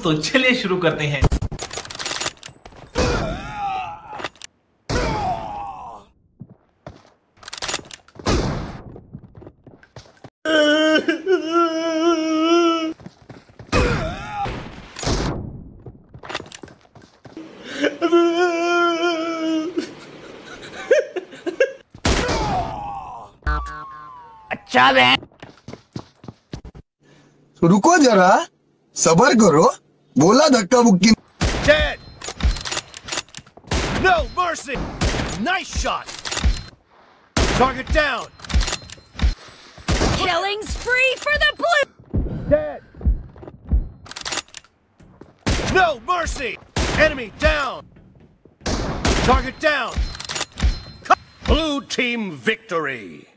तो चलिए शुरू करते हैं। अच्छा बहन रुको जरा सबर करो। बोला धक्का मुक्की Dead! No mercy! Nice shot! Target down! Killing spree for the blue! Dead! No mercy! Enemy down! Target down! Blue team victory!